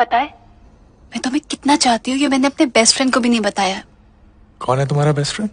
पता है? मैं तुम्हें कितना चाहती हूँ, ये मैंने अपने बेस्ट फ्रेंड को भी नहीं बताया। कौन है तुम्हारा बेस्ट फ्रेंड